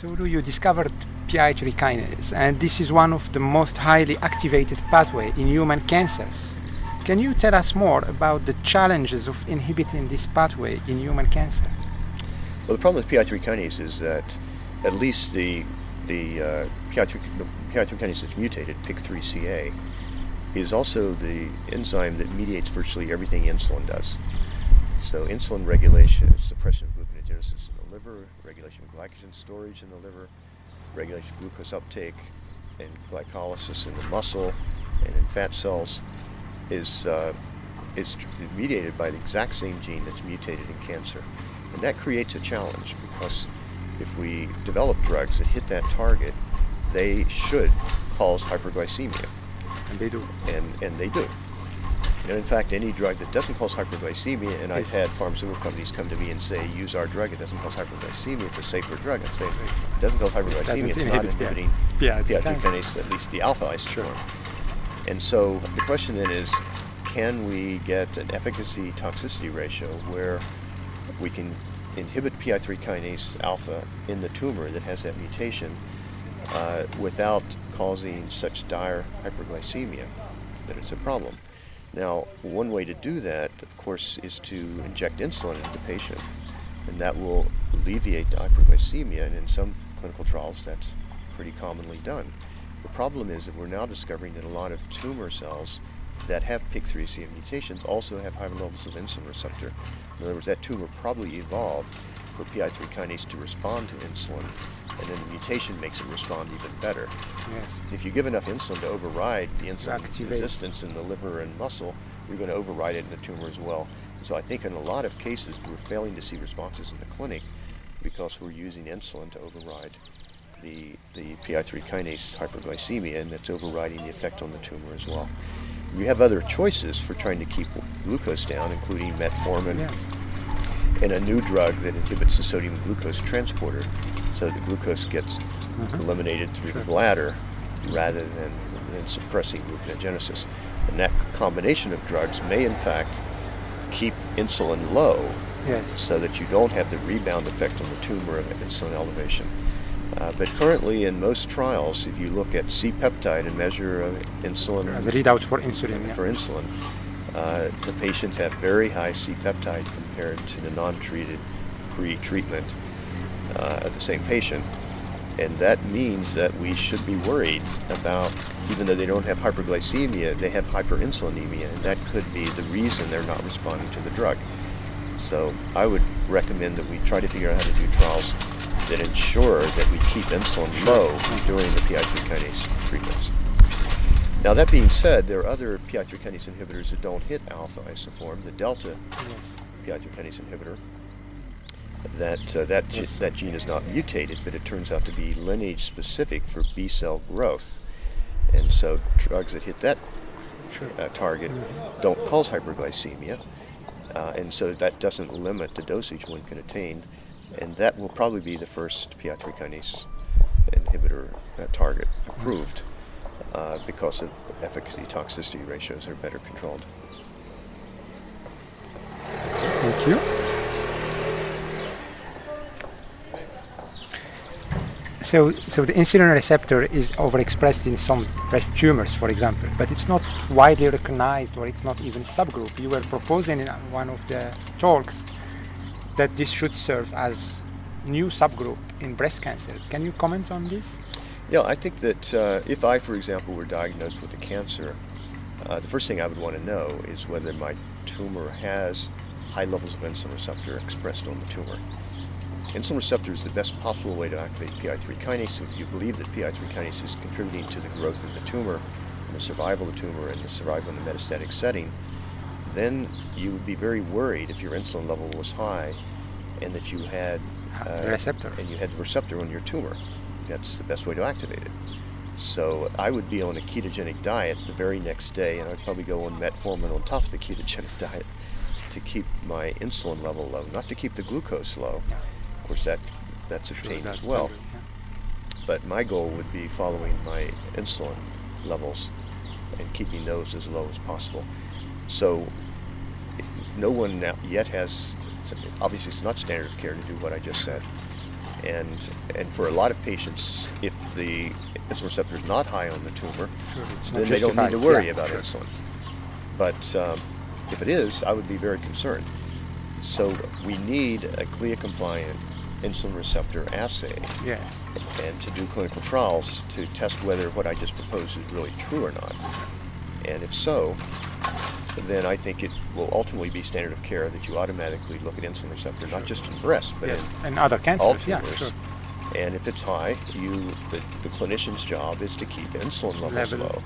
So Lew, you discovered PI3 kinase, and this is one of the most highly activated pathway in human cancers. Can you tell us more about the challenges of inhibiting this pathway in human cancer? Well, the problem with PI3 kinase is that at least the the uh, PI3, the PI3 kinase that's mutated, PIK3CA, is also the enzyme that mediates virtually everything insulin does. So insulin regulation, suppression of gluconeogenesis in the liver, regulation of glycogen storage in the liver, regulation of glucose uptake and glycolysis in the muscle and in fat cells is uh, is mediated by the exact same gene that's mutated in cancer. And that creates a challenge because if we develop drugs that hit that target, they should cause hyperglycemia. And they do. And, and they do. And in fact, any drug that doesn't cause hyperglycemia, and I've had pharmaceutical companies come to me and say, use our drug, it doesn't cause hyperglycemia, it's a safer drug. I'm saying, it doesn't cause hyperglycemia, it's not inhibiting yeah. PI3 kinase, at least the alpha isoform. Sure. And so the question then is, can we get an efficacy toxicity ratio where we can inhibit PI3 kinase alpha in the tumor that has that mutation uh, without causing such dire hyperglycemia that it's a problem. Now, one way to do that, of course, is to inject insulin into the patient, and that will alleviate the hyperglycemia, and in some clinical trials, that's pretty commonly done. The problem is that we're now discovering that a lot of tumor cells that have PIK3CA mutations also have high levels of insulin receptor. In other words, that tumor probably evolved for PI3 kinase to respond to insulin, and then the mutation makes it respond even better. Yes. If you give enough insulin to override the insulin Activate. resistance in the liver and muscle, you're going to override it in the tumor as well. So I think in a lot of cases we're failing to see responses in the clinic because we're using insulin to override the, the PI3 kinase hyperglycemia, and that's overriding the effect on the tumor as well. We have other choices for trying to keep glucose down, including metformin yes. and a new drug that inhibits the sodium glucose transporter so the glucose gets mm-hmm. eliminated through sure. the bladder rather than, than suppressing gluconeogenesis. And that combination of drugs may, in fact, keep insulin low yes. so that you don't have the rebound effect on the tumor of insulin elevation. Uh, but currently, in most trials, if you look at C-peptide and measure uh, insulin, uh, the readouts for insulin, yeah. for insulin, uh, the patients have very high C-peptide compared to the non-treated pre-treatment uh, the same patient. And that means that we should be worried about, even though they don't have hyperglycemia, they have hyperinsulinemia, and that could be the reason they're not responding to the drug. So I would recommend that we try to figure out how to do trials that ensure that we keep insulin low during the PI3 kinase treatments. Now that being said, there are other PI3 kinase inhibitors that don't hit alpha isoform. The delta yes. PI3 kinase inhibitor, that uh, that yes. that gene is not mutated, but it turns out to be lineage specific for B cell growth, and so drugs that hit that uh, target mm-hmm. don't cause hyperglycemia, uh, and so that doesn't limit the dosage one can attain and that will probably be the first PI3 kinase inhibitor uh, target approved uh, because of efficacy toxicity ratios are better controlled. Thank you. So, so the insulin receptor is overexpressed in some breast tumors, for example, but it's not widely recognized or it's not even subgroup. You were proposing in one of the talks that this should serve as new subgroup in breast cancer. Can you comment on this? Yeah, I think that uh, if I, for example, were diagnosed with a cancer, uh, the first thing I would want to know is whether my tumor has high levels of insulin receptor expressed on the tumor. Insulin receptor is the best possible way to activate PI3 kinase. So if you believe that PI3 kinase is contributing to the growth of the tumor and the survival of the tumor and the survival in the metastatic setting, then you would be very worried if your insulin level was high and that you had uh, receptor and you had the receptor on your tumor. That's the best way to activate it. So I would be on a ketogenic diet the very next day, and I'd probably go on metformin on top of the ketogenic diet to keep my insulin level low, not to keep the glucose low. Course, that that's obtained sure, as well. But my goal would be following my insulin levels and keeping those as low as possible. So no one yet has, obviously it's not standard of care to do what I just said, And, and for a lot of patients, if the insulin receptor is not high on the tumor, Sure, then they don't need to worry Yeah, about sure. insulin. But um, if it is, I would be very concerned. So we need a CLIA compliant insulin receptor assay Yes. and to do clinical trials to test whether what I just proposed is really true or not. And if so, then I think it will ultimately be standard of care that you automatically look at insulin receptor, not just in breast, but Yes. in And other cancers. all yeah, tumors. sure. And if it's high, you the, the clinician's job is to keep insulin levels Level. low.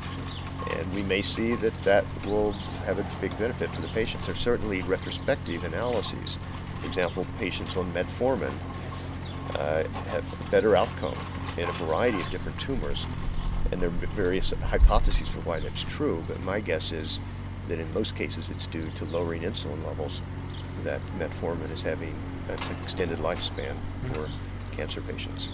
And we may see that that will have a big benefit for the patients. There's certainly retrospective analyses. For example, patients on metformin uh, have better outcome in a variety of different tumors. And there are various hypotheses for why that's true, but my guess is that in most cases it's due to lowering insulin levels, that metformin is having an extended lifespan for cancer patients.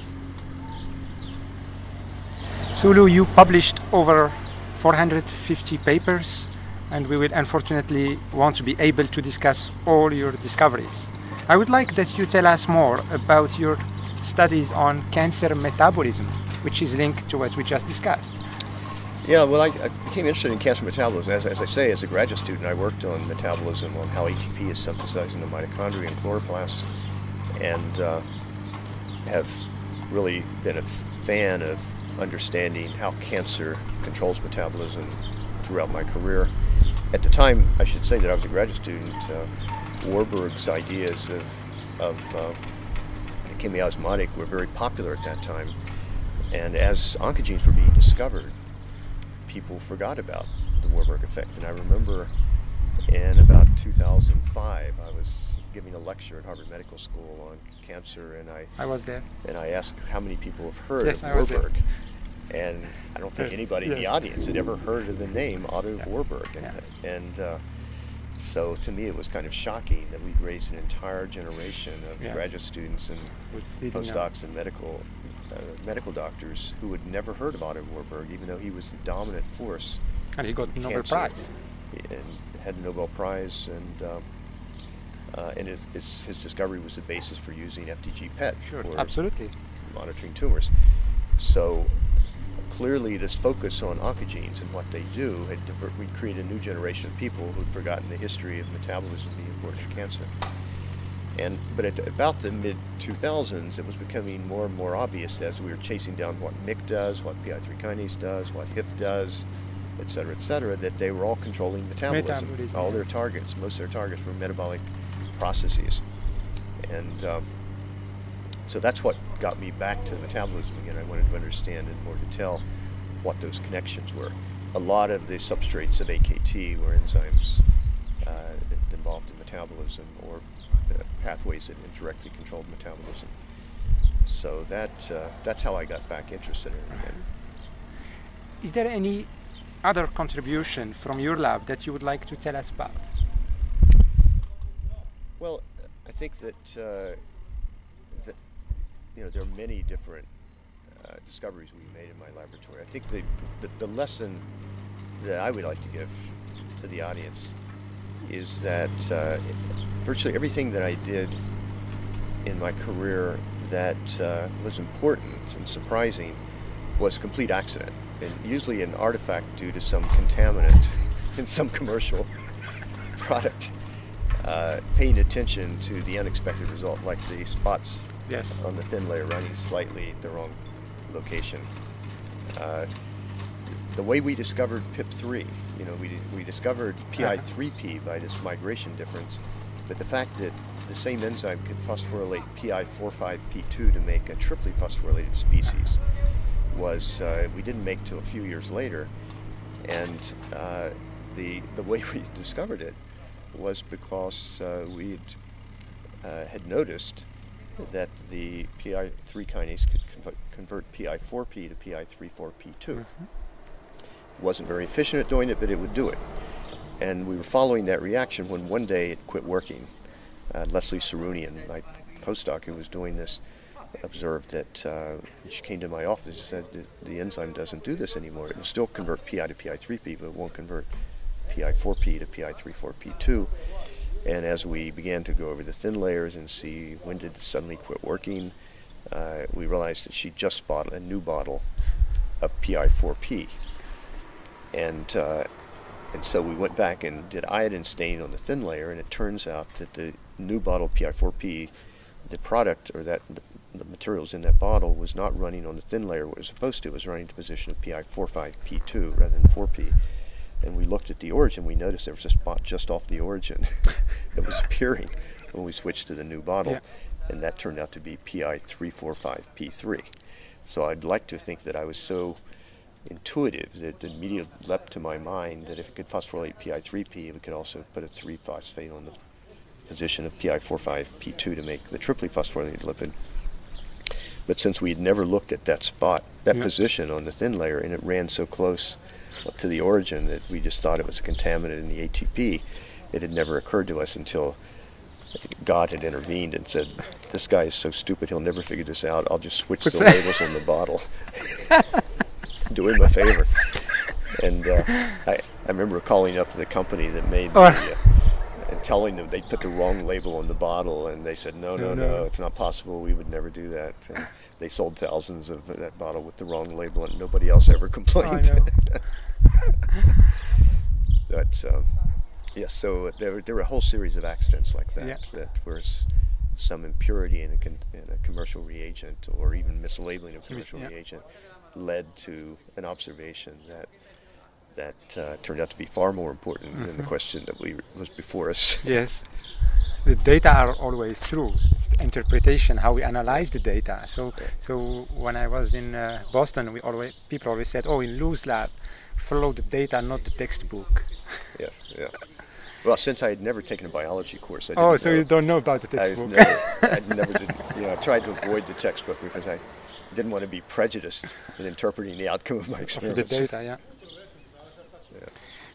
So Lew, you published over 450 papers, and we will unfortunately won't be able to discuss all your discoveries. I would like that you tell us more about your studies on cancer metabolism, which is linked to what we just discussed. Yeah, well, I, I became interested in cancer metabolism. As, as I say, as a graduate student, I worked on metabolism, on how ATP is synthesized in the mitochondria and chloroplasts, and uh, have really been a fan of understanding how cancer controls metabolism throughout my career. At the time, I should say that I was a graduate student, uh, Warburg's ideas of, of uh, chemiosmotic were very popular at that time. And as oncogenes were being discovered, people forgot about the Warburg effect. And I remember in about 2005, I was giving a lecture at Harvard Medical School on cancer, and I I was there. and I asked how many people have heard Yes, of I. Warburg. And I don't think Yes, anybody in the audience had ever heard of the name Otto Yeah. Warburg. And, and uh, so to me, it was kind of shocking that we'd raised an entire generation of Yes. graduate students and postdocs and medical uh, medical doctors who had never heard of Otto Warburg, even though he was the dominant force And he got in Nobel. Prize. and had a Nobel Prize, and um, uh, and it, his, his discovery was the basis for using FDG PET Sure, for absolutely. monitoring tumors. So clearly, this focus on oncogenes and what they do had diver- we created a new generation of people who'd forgotten the history of metabolism being important in cancer. And but at about the mid 2000s, it was becoming more and more obvious as we were chasing down what MYC does, what PI3 kinase does, what HIF does, et cetera, et cetera, that they were all controlling metabolism. Metabolism, all yeah. their targets, most of their targets were metabolic processes. And um, so that's what got me back to metabolism again. I wanted to understand in more detail what those connections were. A lot of the substrates of AKT were enzymes uh, involved in metabolism or uh, pathways that indirectly controlled metabolism. So that uh, that's how I got back interested in it again. Is there any other contribution from your lab that you would like to tell us about? Well, I think that uh, that you know there are many different uh, discoveries we made in my laboratory. I think the, the the lesson that I would like to give to the audience is that uh, virtually everything that I did in my career that uh, was important and surprising was complete accident, and usually an artifact due to some contaminant in some commercial product. Uh, paying attention to the unexpected result, like the spots Yes. on the thin layer running slightly the wrong location. Uh, the way we discovered PIP3, you know, we, we discovered PI3P by this migration difference, but the fact that the same enzyme could phosphorylate PI45P2 to make a triply phosphorylated species was, uh, we didn't make till a few years later. And uh, the, the way we discovered it was because uh, we uh, had noticed that the PI3 kinase could convert, convert PI4P to PI34P2. It wasn't very efficient at doing it, but it would do it. And we were following that reaction when one day it quit working. Uh, Leslie Serunian, my postdoc who was doing this, observed that uh, she came to my office and said that the enzyme doesn't do this anymore. It will still convert PI to PI3P, but it won't convert PI4P to PI34P2. And as we began to go over the thin layers and see when did it suddenly quit working, uh, we realized that she just bought a new bottle of PI4P, and uh, and so we went back and did iodine staining on the thin layer, and it turns out that the new bottle of PI4P, the product or that the, the materials in that bottle was not running on the thin layer what it was supposed to. It was running to position of PI45P2 rather than 4P. And we looked at the origin. We noticed there was a spot just off the origin that was appearing when we switched to the new bottle, Yeah. and that turned out to be PI345P3. So I'd like to think that I was so intuitive that it immediately leapt to my mind that if it could phosphorylate PI3P, it could also put a 3-phosphate on the position of PI45P2 to make the triply phosphorylated lipid. But since we had never looked at that spot, that Yeah. position on the thin layer, and it ran so close to the origin that we just thought it was a contaminant in the ATP, it had never occurred to us until God had intervened and said, "This guy is so stupid; he'll never figure this out. I'll just switch What's the that? labels on the bottle. Do him a favor." And uh, I, I remember calling up the company that made Oh. the, uh, and telling them they put the wrong label on the bottle, and they said, "No, no, No, no, it's not possible. We would never do that." And they sold thousands of that bottle with the wrong label, and nobody else ever complained. know. but um, yes, so there were, there were a whole series of accidents like that Yeah. that were some impurity in a, con- in a commercial reagent or even mislabeling of commercial yeah. reagent led to an observation that that uh, turned out to be far more important than the Mhm. question that we was before us. Yes. The data are always true. It's the interpretation, how we analyze the data. So, so when I was in uh, Boston, we always people always said, "Oh, in Lew's lab, follow the data, not the textbook." yes, yeah. Well, since I had never taken a biology course, I oh, didn't Oh, so know. you don't know about the I textbook? never, I never did, you know, I tried to avoid the textbook because I didn't want to be prejudiced in interpreting the outcome of my of the experiments. data, yeah. Yeah.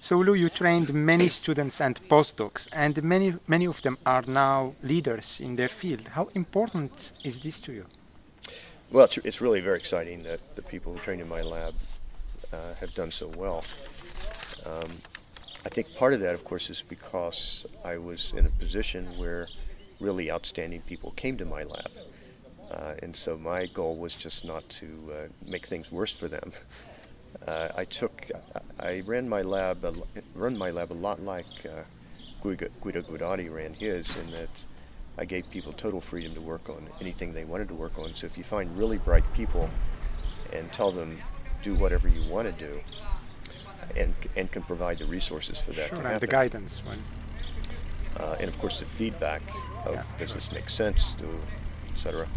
So Lew, you trained many students and postdocs, and many many of them are now leaders in their field. How important is this to you? Well, it's, it's really very exciting that the people who trained in my lab uh, have done so well. Um, I think part of that, of course, is because I was in a position where really outstanding people came to my lab. Uh, and so my goal was just not to uh, make things worse for them. Uh, I took, I ran my lab, a, run my lab a lot like uh, Guido Guidotti ran his, in that I gave people total freedom to work on anything they wanted to work on. So if you find really bright people and tell them do whatever you want to do, and and can provide the resources for that Sure, to and the guidance one. uh, and of course the feedback of Yeah. does this make sense, do etc.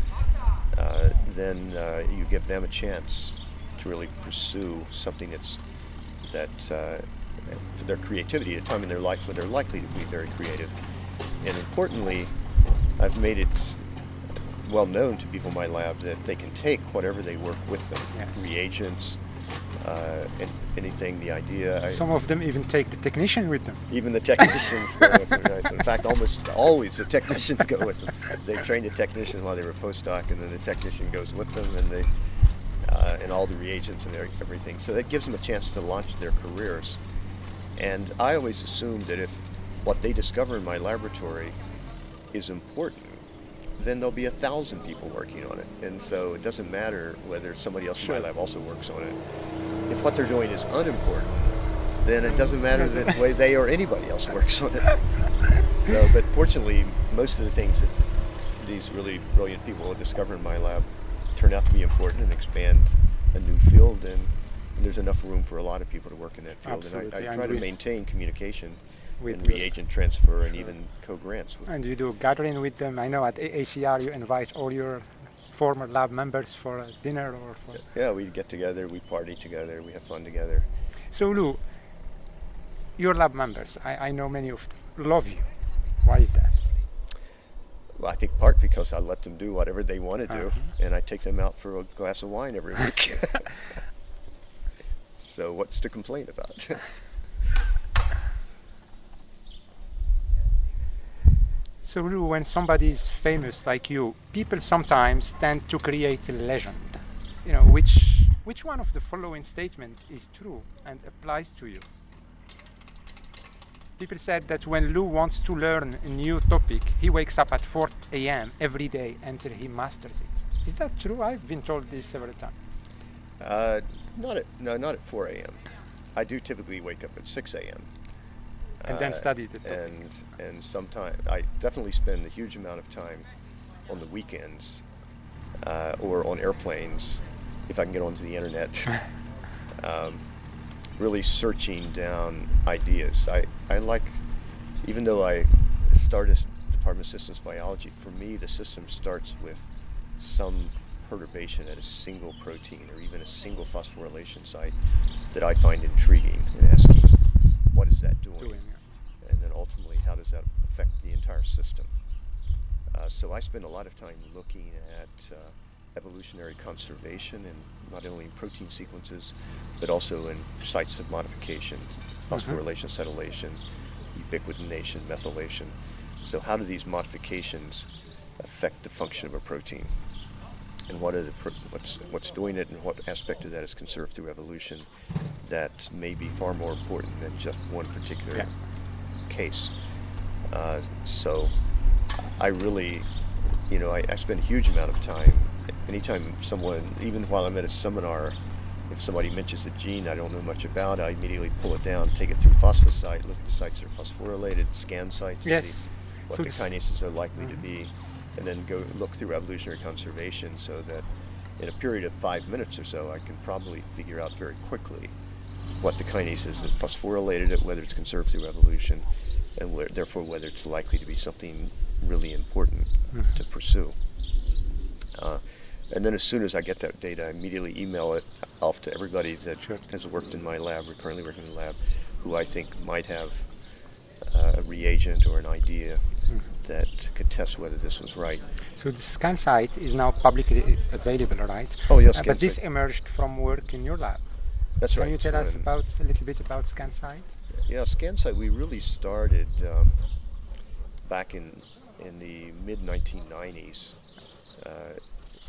Uh, then uh, you give them a chance to really pursue something that's that uh, for their creativity at a time in their life when they're likely to be very creative. And importantly, I've made it well known to people in my lab that they can take whatever they work with them, Yes. reagents, uh, and anything, the idea. I, Some of them even take the technician with them. even the technicians go with them. In fact, almost always the technicians go with them. They trained a technician while they were postdoc, and then the technician goes with them, and they uh, and all the reagents and everything. So that gives them a chance to launch their careers. And I always assume that if what they discover in my laboratory is important, then there'll be a thousand people working on it. And so it doesn't matter whether somebody else in my lab also works on it. If what they're doing is unimportant, then it doesn't matter the way they or anybody else works on it. So, but fortunately, most of the things that these really brilliant people discover in my lab turn out to be important and expand a new field, and, and there's enough room for a lot of people to work in that field. Absolutely, And I, I try to maintain communication With and reagent transfer and even co-grants. With And you do gathering with them. I know at ACR you invite all your former lab members for a dinner or for. yeah, we get together, we party together, we have fun together. So Lew, your lab members, I, I know many of them love you. Why is that? Well, I think part because I let them do whatever they want to do, Uh-huh. and I take them out for a glass of wine every week. so what's to complain about? So Lew, when somebody is famous like you, people sometimes tend to create a legend. You know, which which one of the following statements is true and applies to you? People said that when Lew wants to learn a new topic, he wakes up at 4 a.m. every day until he masters it. Is that true? I've been told this several times. Uh, not at no, not at 4 a.m. I do typically wake up at 6 a.m. And then Uh, study the topic. and and sometimes I definitely spend a huge amount of time on the weekends uh, or on airplanes if I can get onto the internet. um, really searching down ideas. I, I like, even though I started as Department of Systems Biology, for me the system starts with some perturbation at a single protein or even a single phosphorylation site that I find intriguing and asking, what is that doing? Doing, yeah. and then ultimately how does that affect the entire system. Uh, so I spend a lot of time looking at uh, evolutionary conservation and not only in protein sequences, but also in sites of modification, phosphorylation, acetylation, ubiquitination, methylation. So how do these modifications affect the function of a protein? And what are the, what's, what's doing it and what aspect of that is conserved through evolution that may be far more important than just one particular Yeah. case. Uh, so I really, you know, I, I spend a huge amount of time. Anytime someone, even while I'm at a seminar, if somebody mentions a gene I don't know much about, I immediately pull it down, take it through phosphosite, look at the sites that are phosphorylated, scan sites, to Yes. see what So the kinases are likely to Mhm. be, and then go look through evolutionary conservation so that in a period of five minutes or so, I can probably figure out very quickly what the kinase is that phosphorylated it, whether it's conserved through evolution, and where, therefore whether it's likely to be something really important Mhm. to pursue. Uh, and then as soon as I get that data, I immediately email it off to everybody that Sure. has worked in my lab or currently working in the lab, who I think might have uh, a reagent or an idea Mhm. that could test whether this was right. So the ScanSite is now publicly available, right? Oh, yes, Uh, but this emerged from work in your lab. That's Can right. Can you tell So us about a little bit about ScanSite? Yeah, ScanSite, we really started um, back in in the mid 1990s uh,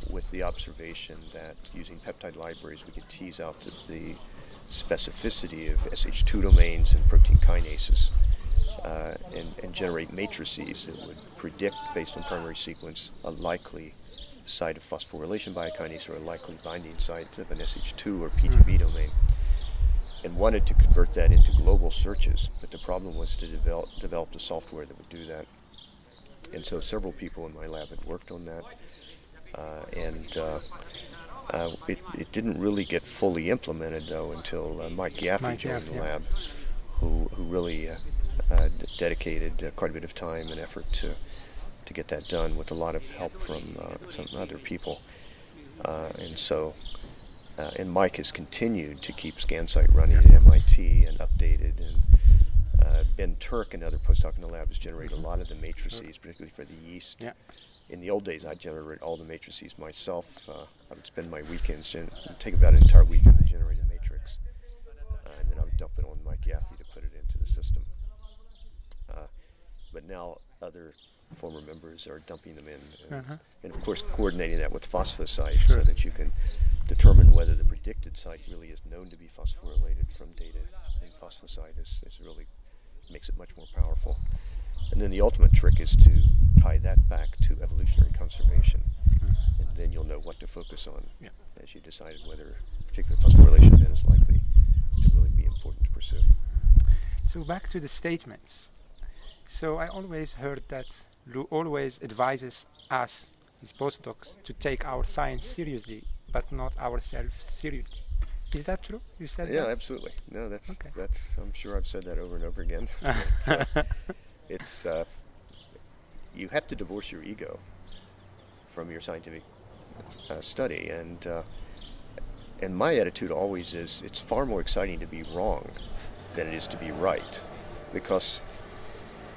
with the observation that using peptide libraries we could tease out the, the specificity of SH2 domains and protein kinases uh, and, and generate matrices that would predict, based on primary sequence, a likely site of phosphorylation by a kinase or a likely binding site of an SH2 or PGV domain and wanted to convert that into global searches. But the problem was to develop develop the software that would do that. And so several people in my lab had worked on that, uh, and uh, uh, it, it didn't really get fully implemented though until uh, Mike Yaffe Mike joined Yaffe, the yeah. lab, who who really uh, dedicated uh, quite a bit of time and effort to to get that done with a lot of help from uh, some other people. Uh, and so uh, and Mike has continued to keep ScanSite running at MIT and updated. And uh, Ben Turk and other postdocs in the lab has generated a lot of the matrices, particularly for the yeast. Yeah. In the old days, I generated all the matrices myself. Uh, I would spend my weekends, gen- take about an entire weekend to generate a matrix. Uh, and then I would dump it on Mike Yaffe to put it into the system. Uh, but now other former members are dumping them in. And, Uh-huh. and of course, coordinating that with phosphosite so that you can determine whether the predicted site really is known to be phosphorylated from data in phosphosite is, is really makes it much more powerful. And then the ultimate trick is to tie that back to evolutionary conservation, and then you'll know what to focus on Yeah. as you decide whether a particular phosphorylation event is likely to really be important to pursue. So back to the statements. So I always heard that Lew always advises us, his postdocs, to take our science seriously, but not ourselves seriously. Is that true? You said Yeah, that? absolutely. No, that's Okay. that's. I'm sure I've said that over and over again. But, uh, it's uh, you have to divorce your ego from your scientific uh, study, and uh, and my attitude always is it's far more exciting to be wrong than it is to be right, because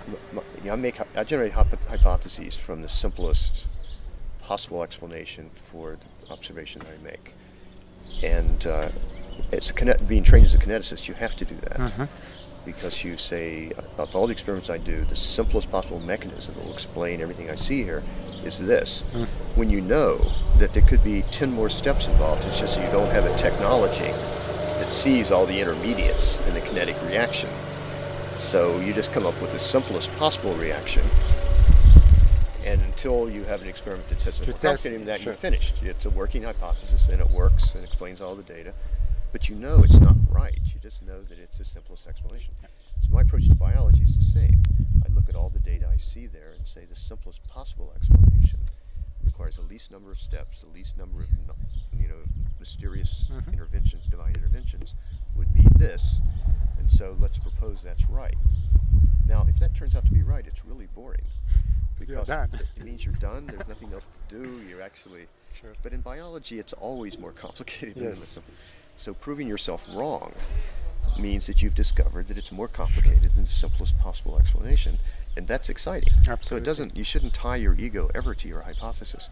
you know, I make I generate hypo- hypotheses from the simplest possible explanation for the observation that I make, and uh, kine- being trained as a kineticist, you have to do that Mhm. because you say, of all the experiments I do, the simplest possible mechanism that will explain everything I see here is this. Mm. When you know that there could be 10 more steps involved, it's just that you don't have a technology that sees all the intermediates in the kinetic reaction. So you just come up with the simplest possible reaction. And until you have an experiment that says more complicated that, sure. you're finished. It's a working hypothesis and it works and explains all the data. But you know it's not right. You just know that it's the simplest explanation. So my approach to biology is the same. I look at all the data I see there and say the simplest possible explanation requires the least number of steps, the least number of you know mysterious Mhm. interventions, divine interventions would be this. And so let's propose that's right. Now, if that turns out to be right, it's really boring because it- means you're done. There's nothing else to do. You're actually, Sure. but in biology, it's always more complicated Yes. than simple. So proving yourself wrong means that you've discovered that it's more complicated than the simplest possible explanation, and that's exciting. So it doesn't. You shouldn't tie your ego ever to your hypothesis.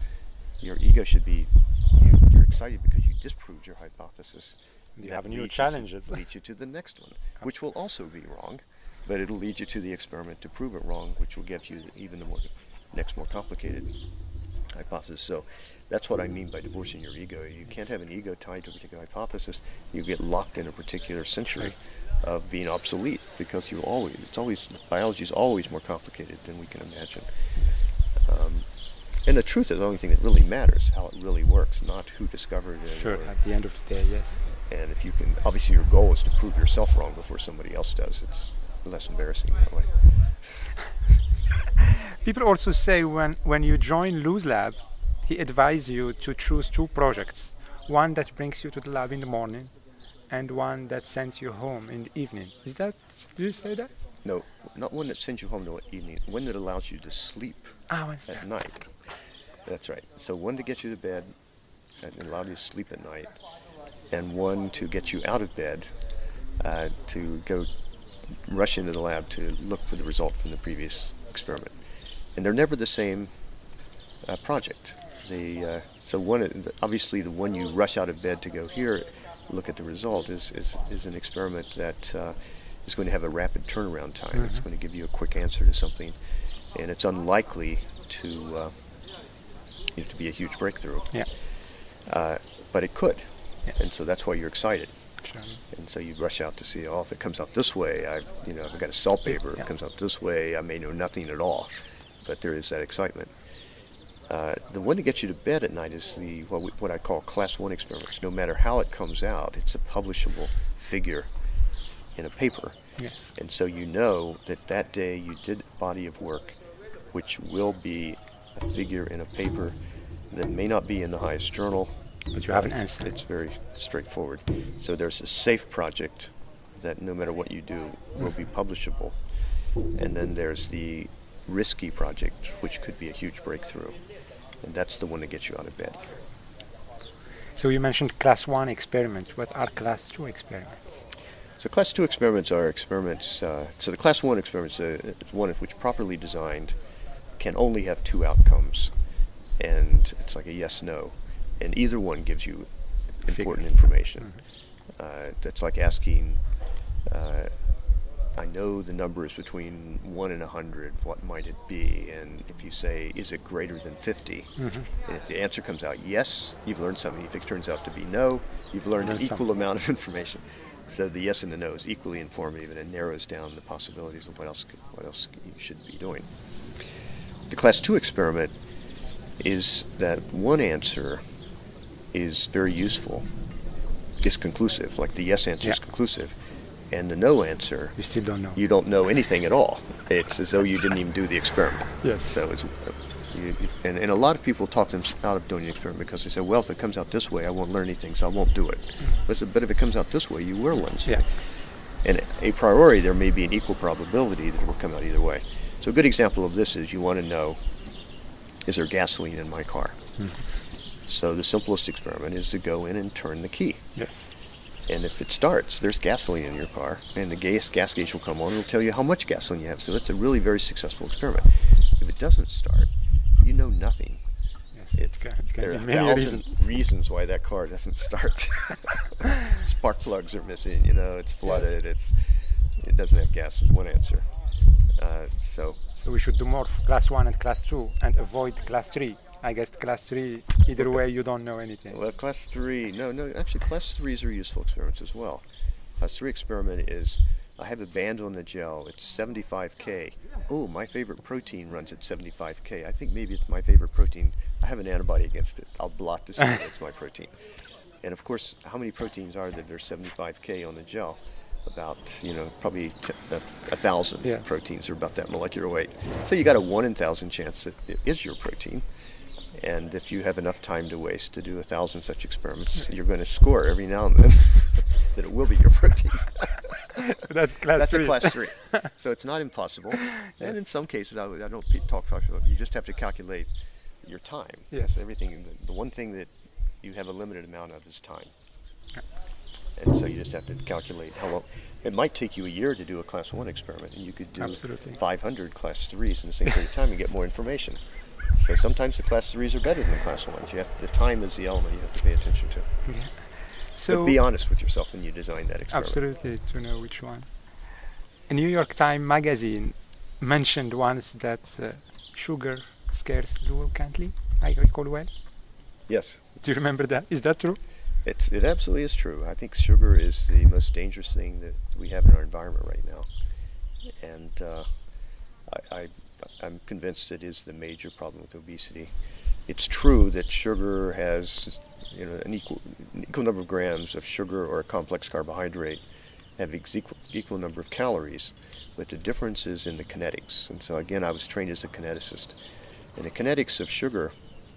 Your ego should be you, you're excited because you disproved your hypothesis. You That have new challenges. Leads you to the next one, which will also be wrong, but it'll lead you to the experiment to prove it wrong, which will get you even the more next more complicated hypothesis. So that's what I mean by divorcing your ego. You can't have an ego tied to a particular hypothesis. You get locked in a particular century of being obsolete because you always it's always biology is always more complicated than we can imagine. Um, and the truth is the only thing that really matters, how it really works, not who discovered it. Sure. At the end of the day, yes. and if you can, obviously your goal is to prove yourself wrong before somebody else does. It's less embarrassing that way. People also say when, when you join Lew's Lab, he advises you to choose two projects. One that brings you to the lab in the morning and one that sends you home in the evening. Is that, do you say that? No, not one that sends you home in the evening, one that allows you to sleep one at night. That's right. So one to get you to bed and allow you to sleep at night, and one to get you out of bed uh, to go rush into the lab to look for the result from the previous experiment. And they're never the same uh, project. The uh, so one obviously the one you rush out of bed to go here, look at the result is is, is an experiment that uh, is going to have a rapid turnaround time. It's going to give you a quick answer to something, and it's unlikely to uh, you know, to be a huge breakthrough. Yeah. Uh, but it could, Yes. and so that's why you're excited. Sure. And so you rush out to see, oh, if it comes out this way, I, you know, I've got a cell paper. If it comes out this way, I may know nothing at all, but there is that excitement. Uh, the one that gets you to bed at night is the what, we, what I call class one experiments. No matter how it comes out, it's a publishable figure in a paper, Yes. and so you know that that day you did a body of work, which will be a figure in a paper that may not be in the highest journal, But you have an answer. it's very straightforward. So there's a safe project that no matter what you do will be publishable. And then there's the risky project, which could be a huge breakthrough. And that's the one that gets you out of bed. So you mentioned class one experiments. What are class two experiments? So class two experiments are experiments. Uh, so the class one experiments uh, is one which properly designed can only have two outcomes, and it's like a yes/no, and either one gives you important information. Uh, that's like asking. I know the number is between one and a hundred. What might it be? And if you say, "Is it greater than 50? Mm-hmm. and if the answer comes out yes, you've learned something. If it turns out to be no, you've learned an equal something. amount of information. So the yes and the no is equally informative, and it narrows down the possibilities of what else what else you should be doing. The class two experiment is that one answer is very useful, is conclusive, like the yes answer is conclusive, and the no answer You still don't know. you don't know anything at all. It's as though you didn't even do the experiment. Yes. So it's, you, and, and a lot of people talk them out of doing the experiment because they say, well, if it comes out this way, I won't learn anything, so I won't do it. Mm-hmm. But, so- but if it comes out this way, you will learn something. Yeah. And a priori, there may be an equal probability that it will come out either way. So a good example of this is you want to know, is there gasoline in my car? Mm-hmm. So the simplest experiment is to go in and turn the key. Yes. And if it starts, there's gasoline in your car, and the gas, gas gauge will come on and it'll tell you how much gasoline you have. So that's a really very successful experiment. If it doesn't start, you know nothing. Yes. It's, It's, can, it can there are a thousand reasons. reasons why that car doesn't start. Spark plugs are missing. You know, it's flooded. It's it doesn't have gas. Is one answer. Uh, so So we should do more class one and class two and avoid class three. I guess class three, either way, you don't know anything. Well, class three, no, no, actually, class threes are useful experiments as well. Class three experiment is I have a band on the gel. It's 75K. Oh, my favorite protein runs at 75K. I think maybe it's my favorite protein. I have an antibody against it. I'll blot to see that it's my protein. And of course, how many proteins are there that are 75K on the gel? About, you know, probably t- a, a thousand Yeah. proteins are about that molecular weight. So you got a one in thousand chance that it is your protein. And if you have enough time to waste to do a thousand such experiments, you're going to score every now and then that it will be your protein. That's class That's three. a class three. so it's not impossible. And in some cases, I, I don't pe- talk talk about. You just have to calculate your time. Yes. Everything. The, the one thing that you have a limited amount of is time. And so you just have to calculate how long. It might take you a year to do a class one experiment, and you could do Absolutely. 500 class threes in the same period of time and get more information. So sometimes the class threes are better than the class ones. You have the time is the element you have to pay attention to. Yeah. So but be honest with yourself when you design that experiment. absolutely to know which one. A New York Times magazine mentioned once that uh, sugar scares Lew Cantley. I recall well. Yes. Do you remember that? Is that true? It's, it absolutely is true. I think sugar is the most dangerous thing that we have in our environment right now, and uh, I, I, I'm convinced it is the major problem with obesity. It's true that sugar has, you know, an equal, an equal number of grams of sugar or a complex carbohydrate have equal, equal number of calories, but the difference is in the kinetics. And so again, I was trained as a kineticist, and the kinetics of sugar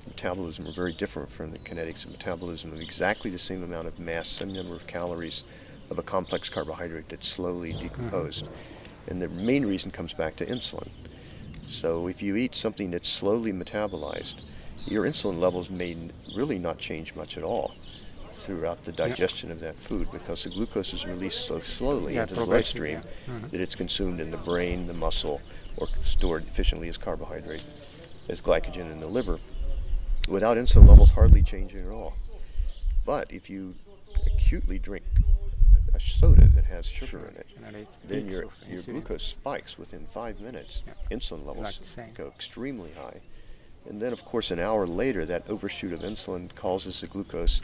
metabolism are very different from the kinetics of metabolism of exactly the same amount of mass, same number of calories of a complex carbohydrate that's slowly decomposed. Mm-hmm. And the main reason comes back to insulin. So if you eat something that's slowly metabolized, your insulin levels may n- really not change much at all throughout the digestion of that food because the glucose is released so slowly Yeah, into the bloodstream yeah. Mhm. that it's consumed in the brain, the muscle, or stored efficiently as carbohydrate, as glycogen in the liver, without insulin levels hardly changing at all. But if you acutely drink a soda that has sugar in it, then your, your glucose spikes within five minutes. Insulin levels go extremely high. And then, of course, an hour later, that overshoot of insulin causes the glucose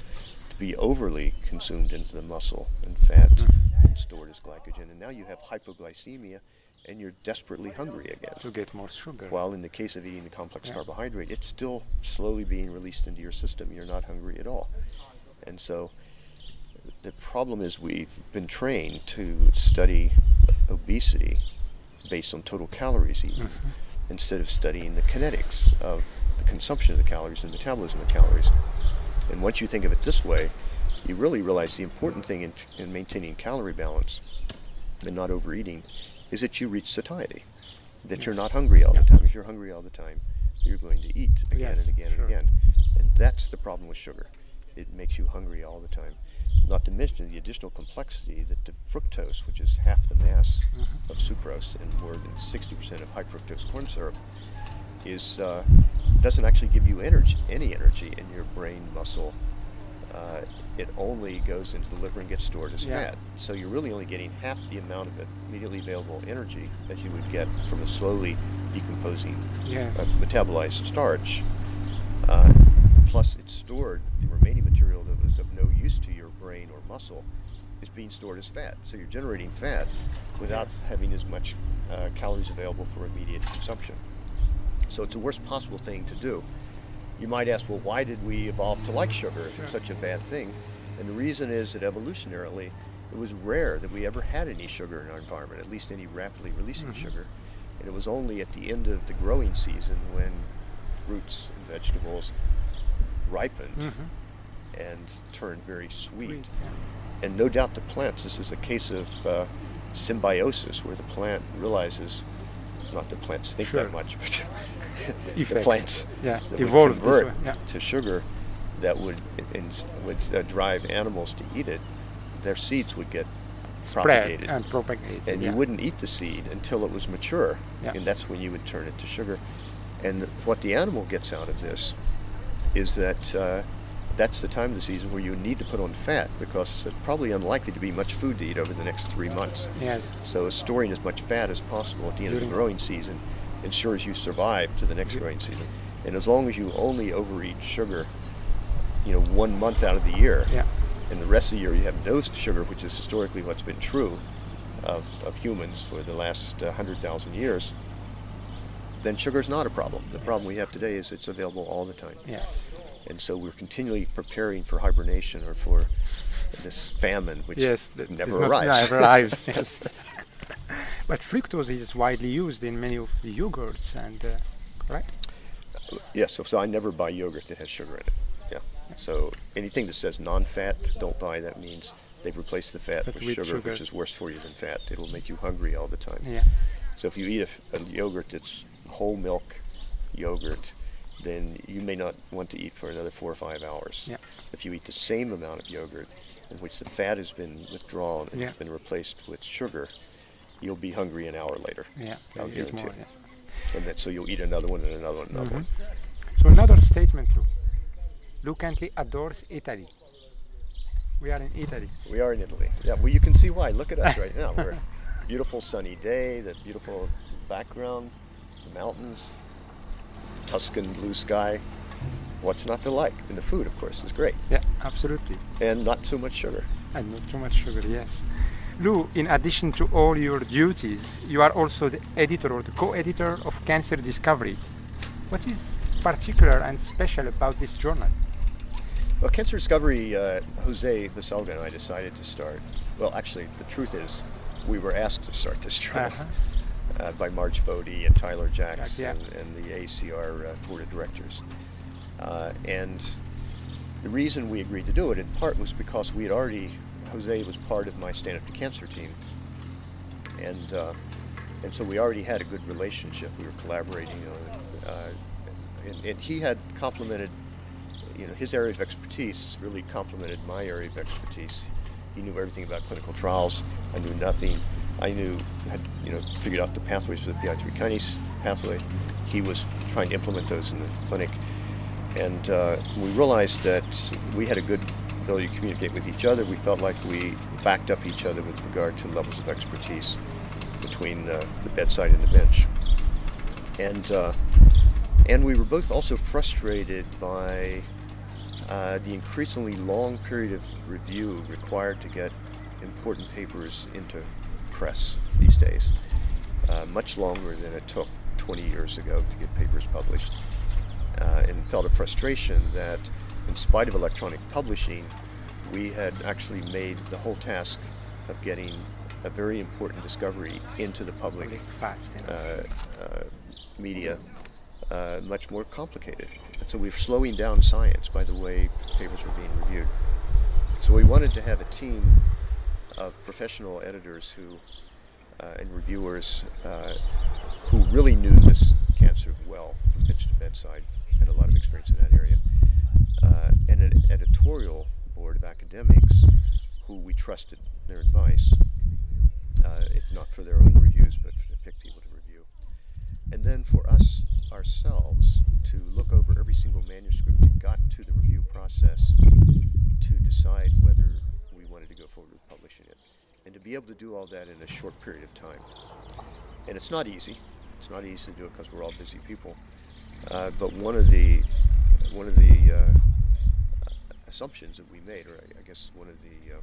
to be overly consumed into the muscle and fat Mm-hmm. and stored as glycogen. And now you have hypoglycemia and you're desperately hungry again. to get more sugar. While in the case of eating the complex Yeah. carbohydrate, it's still slowly being released into your system. You're not hungry at all. And so the problem is we've been trained to study obesity based on total calories eaten Mhm. instead of studying the kinetics of the consumption of the calories and metabolism of calories. And once you think of it this way, you really realize the important thing in, in maintaining calorie balance and not overeating is that you reach satiety, that you're not hungry all Yeah. the time. If you're hungry all the time, you're going to eat again Yes, and again sure. and again. And that's the problem with sugar. It makes you hungry all the time. Not to mention the additional complexity that the fructose, which is half the mass Mhm. of sucrose and more than 60% of high fructose corn syrup, is uh, doesn't actually give you energy, any energy in your brain, muscle. Uh, it only goes into the liver and gets stored as Yeah. fat. So you're really only getting half the amount of it immediately available energy as you would get from a slowly decomposing Yes. uh, metabolized starch. Uh, plus, it's stored, the remaining material that was of no use to your brain or muscle is being stored as fat. So you're generating fat without having as much uh, calories available for immediate consumption. So it's the worst possible thing to do. You might ask, well, why did we evolve to like sugar if it's such a bad thing? And the reason is that evolutionarily, it was rare that we ever had any sugar in our environment, at least any rapidly releasing Mhm. sugar. And it was only at the end of the growing season when fruits and vegetables ripened Mhm. And turn very sweet. And no doubt the plants, this is a case of uh, symbiosis where the plant realizes, not that plants think Sure. that much, but the plants Yeah, that would evolved convert yeah. to sugar that would in, would uh, drive animals to eat it, their seeds would get propagated. and propagated. and yeah. you wouldn't eat the seed until it was mature, Yeah. and that's when you would turn it to sugar. And what the animal gets out of this is that uh, that's the time of the season where you need to put on fat because it's probably unlikely to be much food to eat over the next three months. Yes. So storing as much fat as possible at the end of the growing season ensures you survive to the next Yeah. growing season. And as long as you only overeat sugar, you know, one month out of the year, Yeah. and the rest of the year you have no sugar, which is historically what's been true, of, of humans for the last uh, 100,000 years, then sugar is not a problem. The problem we have today is it's available all the time. Yes. And so we're continually preparing for hibernation or for this famine, which yes, that never arrives. Never arrives. yes. but fructose is widely used in many of the yogurts, and uh, right? Yes, so, so I never buy yogurt that has sugar in it. Yeah. So anything that says non-fat, don't buy. That means they've replaced the fat But with, sugar, sugar. which is worse for you than fat. It'll make you hungry all the time. Yeah. So if you eat a yogurt that's whole milk yogurt, then you may not want to eat for another four or five hours. Yeah. If you eat the same amount of yogurt in which the fat has been withdrawn and Yeah. has been replaced with sugar, you'll be hungry an hour later. Yeah. I'll it's guarantee more. Yeah. And then, so you'll eat another one and another one, another one. Mm-hmm. So another statement, Lew. Lew Cantley adores Italy. We are in Italy. We are in Italy. Yeah, well, you can see why. Look at us right now. We're beautiful sunny day, that beautiful background, the mountains, Tuscan blue sky. What's not to like? And the food, of course, is great. Yeah, absolutely. And not too much sugar. And not too much sugar, yes. Lew, in addition to all your duties, you are also the editor or the co-editor of Cancer Discovery. What is particular and special about this journal? Well, Cancer Discovery, uh, Jose Baselga and I decided to start. Well, actually, the truth is, we were asked to start this journal Uh-huh. Uh, by Marge Foti and Tyler Jacks Yeah. and, and the ACR uh, board of directors. Uh, and the reason we agreed to do it, in part, was because we had already, Jose was part of my Stand Up to Cancer team. And, uh, and so we already had a good relationship. We were collaborating on uh, and, and he had complemented, you know, his area of expertise really complemented my area of expertise. He knew everything about clinical trials. I knew nothing. I knew, had, you know, figured out the pathways for the PI3 kinase pathway. He was trying to implement those in the clinic. And uh, we realized that we had a good ability to communicate with each other. We felt like we backed up each other with regard to levels of expertise between uh, the bedside and the bench. And uh, and we were both also frustrated by uh, the increasingly long period of review required to get important papers into press these days. Uh, much longer than it took 20 years ago to get papers published. Uh, and felt a frustration that, in spite of electronic publishing, we had actually made the whole task of getting a very important discovery into the public. Uh, uh, media uh, much more complicated. So we're slowing down science by the way papers were being reviewed. So we wanted to have a team of professional editors who uh, and reviewers uh, who really knew this cancer well from bench to bedside, had a lot of experience in that area, uh, and an editorial board of academics who we trusted their advice, uh, if not for their own reviews, but to pick people to review. And then for us ourselves to look over every single manuscript that got to the review process to decide whether to go forward with publishing it. And to be able to do all that in a short period of time. And it's not easy. It's not easy to do it because we're all busy people. Uh, but one of the one of the uh, assumptions that we made, or I, guess one of the uh,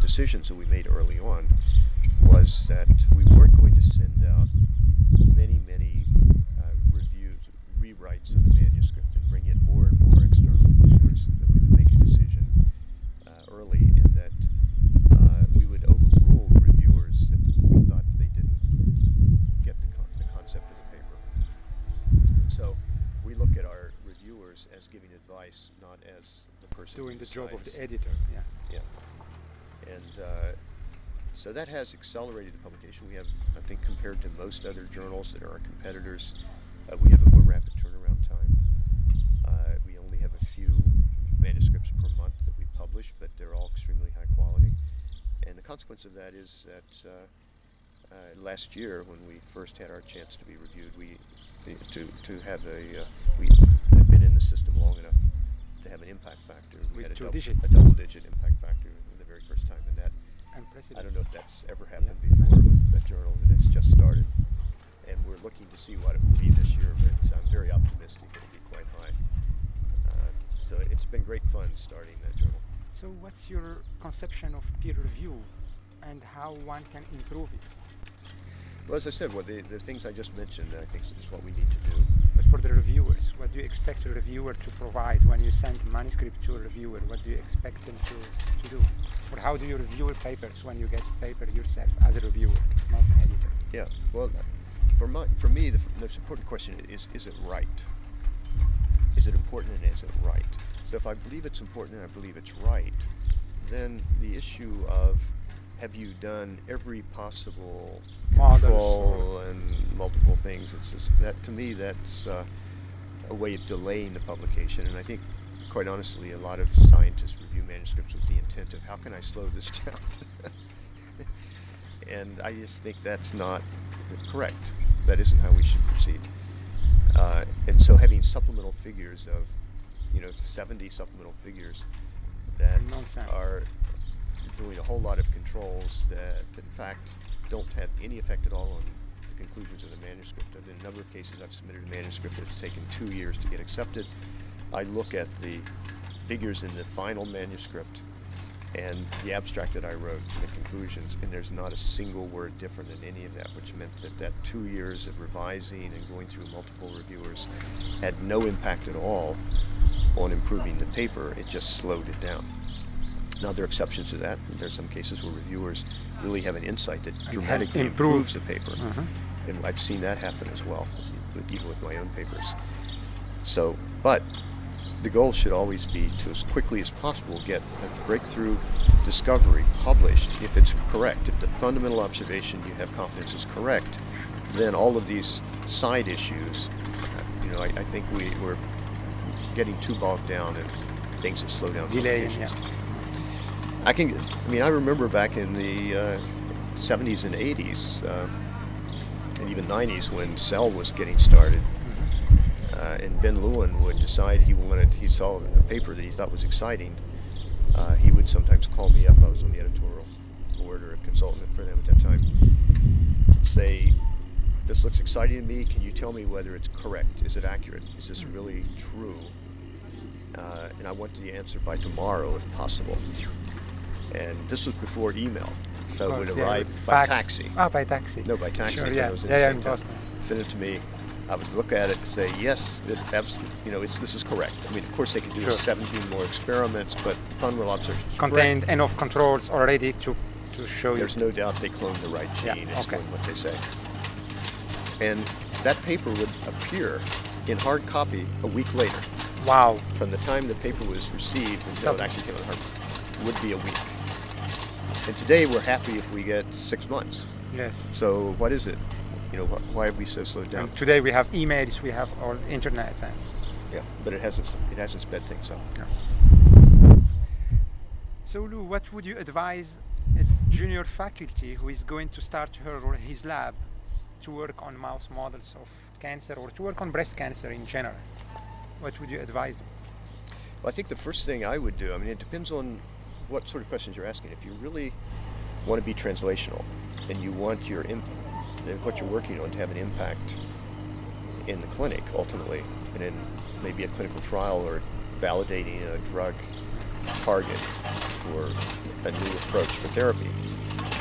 decisions that we made early on, was that we weren't going to send out many, many uh, reviews, rewrites of the manuscript, and bring in more and more external reviewers. That we would make a decision uh, early, and that uh, we would overrule reviewers that we thought they didn't get the, con- the concept of the paper. So we look at our reviewers as giving advice, not as the person Doing the job of the editor. Yeah. Yeah. And uh, so that has accelerated the publication. We have, I think, compared to most other journals that are our competitors, uh, we have a more rapid turnaround time. Uh, we only have a few manuscripts per month that we publish, but they're all extremely high quality. And the consequence of that is that uh, uh, last year, when we first had our chance to be reviewed, we to to have a uh, we had been in the system to have an impact factor. We had a, two dou- a double-digit impact factor the very first time, and that. I don't know if that's ever happened before with a journal that has just started. And we're looking to see what it will be this year, but I'm very optimistic it'll be quite high. Uh, so it's been great fun starting that journal. So, what's your conception of peer review? and how one can improve it. Well, as I said, well, the, the things I just mentioned, I think is what we need to do. But for the reviewers, what do you expect a reviewer to provide when you send a manuscript to a reviewer? What do you expect them to, to do? Or how do you review papers when you get paper yourself as a reviewer, not an editor? Yeah, well, for, my, for me, the f- most important question is, is it right? Is it important and is it right? So if I believe it's important and I believe it's right, then the issue of have you done every possible control and multiple things, it's just, that to me that's uh, a way of delaying the publication. And I think, quite honestly, a lot of scientists review manuscripts with the intent of how can I slow this down? and I just think that's not correct. That isn't how we should proceed. Uh, and so having supplemental figures of, you know, 70 supplemental figures that are doing a whole lot of controls that in fact don't have any effect at all on the conclusions of the manuscript. In a number of cases I've submitted a manuscript that's taken two years to get accepted. I look at the figures in the final manuscript and the abstract that I wrote and the conclusions, and there's not a single word different in any of that, which meant that that two years of revising and going through multiple reviewers had no impact at all on improving the paper. It just slowed it down. Now there are exceptions to that. There are some cases where reviewers really have an insight that dramatically improves the paper, Mhm. and I've seen that happen as well, even with my own papers. So, but the goal should always be to, as quickly as possible, get a breakthrough discovery published if it's correct. If the fundamental observation you have confidence is correct, then all of these side issues, you know, I, I think we, we're getting too bogged down in things that slow down Delay, yeah. I can, I mean, I remember back in the uh, 70s and 80s, uh, and even 90s when Cell was getting started, uh, and Ben Lewin would decide he wanted, he saw a paper that he thought was exciting. Uh, he would sometimes call me up. I was on the editorial board or a consultant for them at that time. Say, this looks exciting to me. Can you tell me whether it's correct? Is it accurate? Is this really true? Uh, and I want the answer by tomorrow, if possible. And this was before email, so Of it would course, yeah, arrive by fax. taxi. Ah, by taxi. No, by taxi. Sure, yeah. Yeah, yeah, in. Boston. Send it to me. I would look at it and say, yes, it absolutely, you know, it's, this is correct. I mean, of course, they could do Sure. 17 more experiments, but fundamental observation is Contained enough controls already to, to show correct. There's you. no doubt they cloned the right Yeah, gene. It's okay. what they say. And that paper would appear in hard copy a week later. Wow. From the time the paper was received until it actually came out hard would be a week. And today we're happy if we get six months. Yes. So what is it? You know, wh- why have we so slowed down? And today we have emails, we have all internet. And, Yeah, but it hasn't it hasn't sped things up. So Lew, what would you advise a junior faculty who is going to start her or his lab to work on mouse models of cancer or to work on breast cancer in general? What would you advise them? Well, I think the first thing I would do, I mean, it depends on what sort of questions you're asking. If you really want to be translational and you want your imp- what you're working on to have an impact in the clinic ultimately, and in maybe a clinical trial or validating a drug target for a new approach for therapy,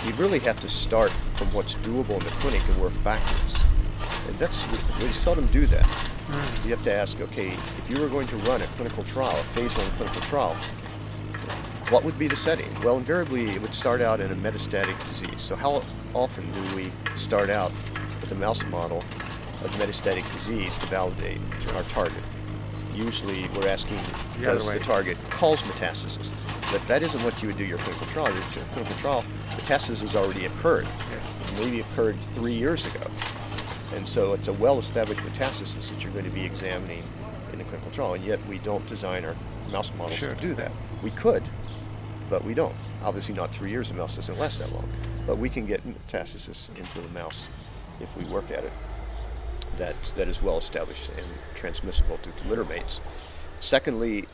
you really have to start from what's doable in the clinic and work backwards. And that's we seldom do that. Mm. You have to ask, okay, if you were going to run a clinical trial, a phase one clinical trial, what would be the setting? Well, invariably it would start out in a metastatic disease. So how often do we start out with a mouse model of metastatic disease to validate our target? Usually we're asking, The does the target cause metastasis? But that isn't what you would do your clinical trial. Your clinical trial, metastasis has already occurred. Yes. Maybe occurred three years ago. And so it's a well-established metastasis that you're going to be examining in a clinical trial, and yet we don't design our mouse models Sure. to do that. We could, but we don't. Obviously, not three years. A mouse doesn't last that long, but we can get metastasis into the mouse if we work at it. That that is well established and transmissible to, to litter mates. Secondly,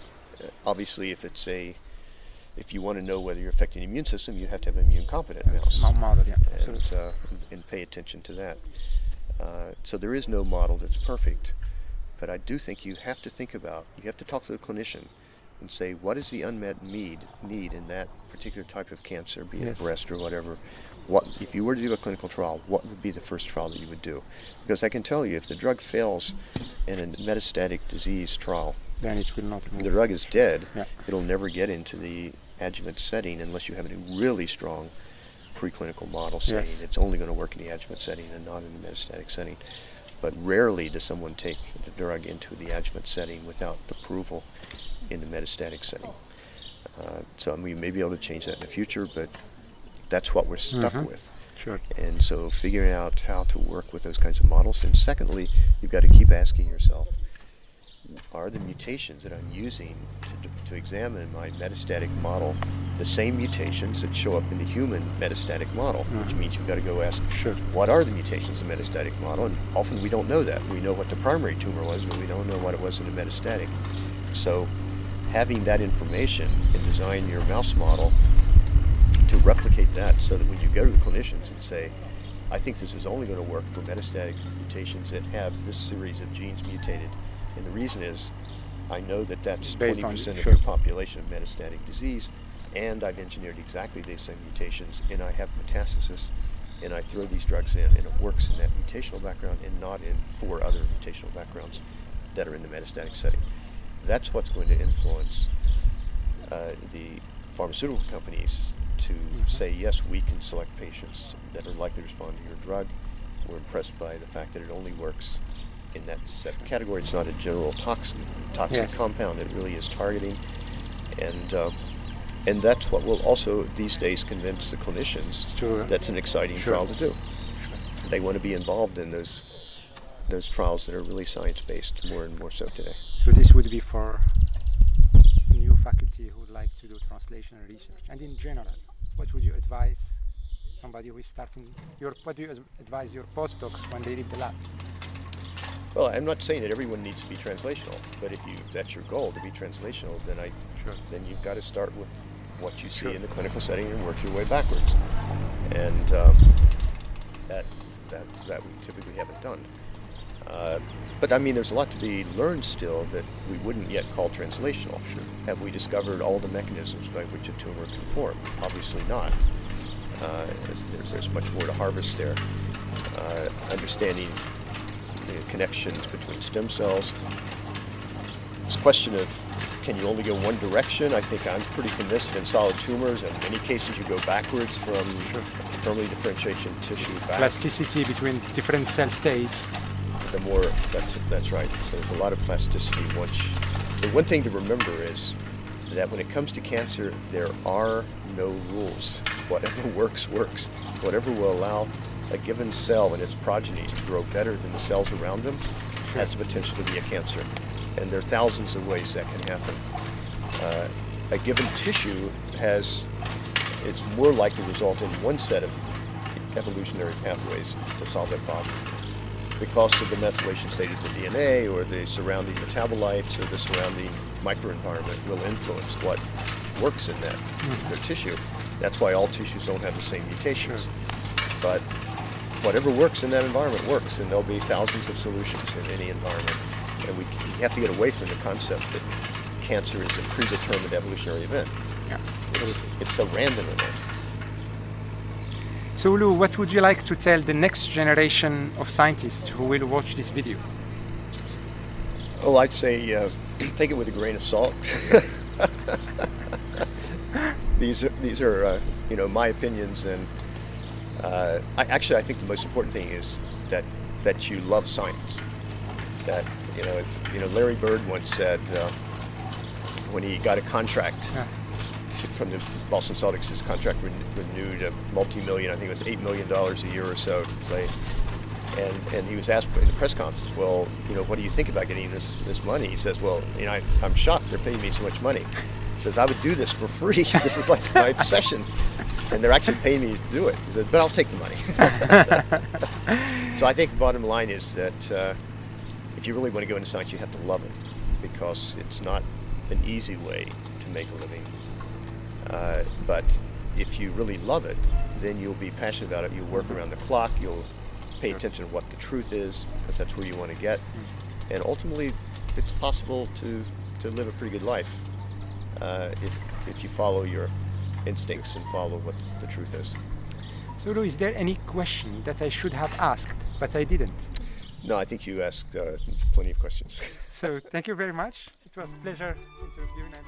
uh, obviously, if it's a if you want to know whether you're affecting the immune system, you have to have an immune competent mouse Mo- model, yeah. and, uh, and pay attention to that. Uh, so there is no model that's perfect, but I do think you have to think about, you have to talk to the clinician and say what is the unmet need need in that particular type of cancer, be it Yes. breast or whatever. What if you were to do a clinical trial? What would be the first trial that you would do? Because I can tell you, if the drug fails in a metastatic disease trial, Then it will not move. the drug is dead. Yeah. It'll never get into the adjuvant setting unless you have a really strong preclinical model saying Yes. it's only going to work in the adjuvant setting and not in the metastatic setting. But rarely does someone take the drug into the adjuvant setting without approval in the metastatic setting. Uh, so we may be able to change that in the future, but that's what we're stuck Mhm. with. Sure. And so figuring out how to work with those kinds of models. And secondly, you've got to keep asking yourself, are the mutations that I'm using to, to examine my metastatic model the same mutations that show up in the human metastatic model? Which Mhm. means you've got to go ask, Sure. what are the mutations in the metastatic model? And often we don't know that. We know what the primary tumor was, but we don't know what it was in the metastatic. So having that information and design your mouse model to replicate that so that when you go to the clinicians and say, I think this is only going to work for metastatic mutations that have this series of genes mutated. And the reason is I know that that's Based 20% of sure. your population of metastatic disease, and I've engineered exactly the same mutations, and I have metastasis, and I throw these drugs in, and it works in that mutational background and not in four other mutational backgrounds that are in the metastatic setting. That's what's going to influence uh, the pharmaceutical companies to Mhm. say, yes, we can select patients that are likely to respond to your drug. We're impressed by the fact that it only works in that set category. It's not a general toxin, toxic Yes. compound. It really is targeting. And, uh, and that's what will also these days convince the clinicians Sure. that's an exciting Sure. trial to do. They want to be involved in those those trials that are really science-based more and more so today. So this would be for new faculty who would like to do translational research. And in general, what would you advise somebody who is starting your what do you advise your postdocs when they leave the lab? Well, I'm not saying that everyone needs to be translational, but if you if that's your goal to be translational, then I Sure. then you've got to start with what you see Sure. in the clinical setting and work your way backwards. And um, that that that we typically haven't done. Uh, but I mean, there's a lot to be learned still that we wouldn't yet call translational. Sure. Have we discovered all the mechanisms by which a tumor can form? Obviously not. Uh, there's, there's much more to harvest there. Uh, understanding the connections between stem cells. It's a question of can you only go one direction? I think I'm pretty convinced in solid tumors, in many cases, you go backwards from Sure. thermally differentiation tissue back. Plasticity between different cell states. The more that's that's right. So there's a lot of plasticity. Once the one thing to remember is that when it comes to cancer, there are no rules. Whatever works works. Whatever will allow a given cell and its progeny to grow better than the cells around them has the potential to be a cancer. And there are thousands of ways that can happen. Uh, a given tissue has it's more likely to result in one set of evolutionary pathways to solve that problem because of the methylation state of the DNA or the surrounding metabolites or the surrounding microenvironment will influence what works in that hmm. their tissue. That's why all tissues don't have the same mutations. But whatever works in that environment works, and there'll be thousands of solutions in any environment. And we, we have to get away from the concept that cancer is a predetermined evolutionary event. Yeah. It's, it's a random event. So Lew, what would you like to tell the next generation of scientists who will watch this video? Oh, I'd say uh, take it with a grain of salt. these are, these are uh, you know my opinions, and uh, I, actually I think the most important thing is that that you love science. That you know, as you know, Larry Bird once said uh, when he got a contract Yeah. From the Boston Celtics, his contract ren- renewed a multi-million, I think it was eight million dollars a year or so to play. And, and he was asked in the press conference, well, you know, what do you think about getting this, this money? He says, well, you know, I, I'm shocked they're paying me so much money. He says, I would do this for free. this is like my obsession. And they're actually paying me to do it. He says, but I'll take the money. so I think the bottom line is that uh, if you really want to go into science, you have to love it because it's not an easy way to make a living. Uh, but if you really love it, then you'll be passionate about it. You'll work around the clock. You'll pay attention to what the truth is because that's where you want to get. Mm. And ultimately, it's possible to, to live a pretty good life uh, if, if you follow your instincts and follow what the truth is. So, Lew, is there any question that I should have asked, but I didn't? No, I think you asked uh, plenty of questions. so, thank you very much. It was a pleasure interviewing and